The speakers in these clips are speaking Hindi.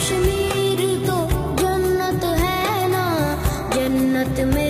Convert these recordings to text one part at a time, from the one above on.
कश्मीर तो जन्नत है ना जन्नत में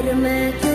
फिर मैं